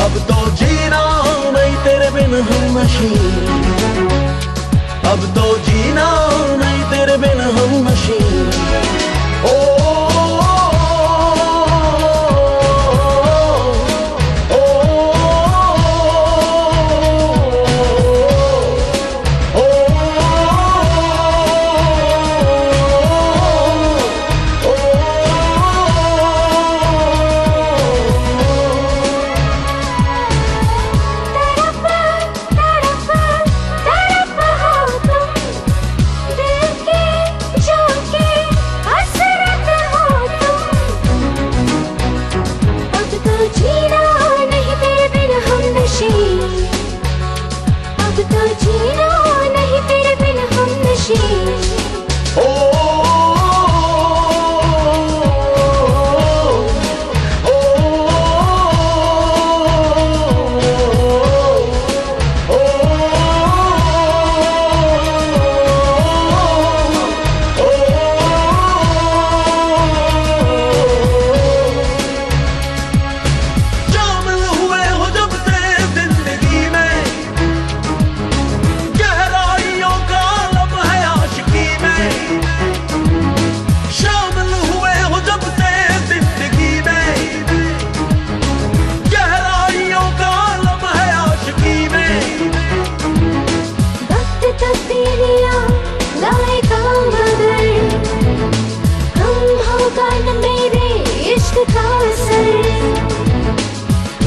अब तो जीना नहीं तेरे बिन हम नशी अब तो जीना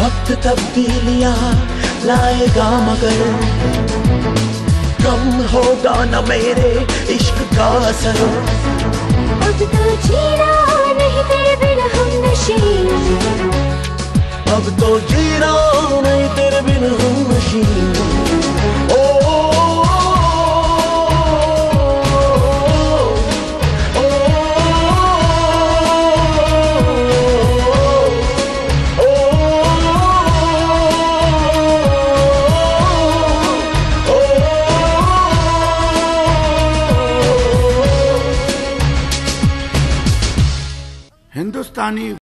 वक्त तब्दीलियाँ लाएगा मगर। कम होगा न मेरे इश्क का असर। अब तो जीना नहीं तेरे बिन हम नशीन। ओ Hindustani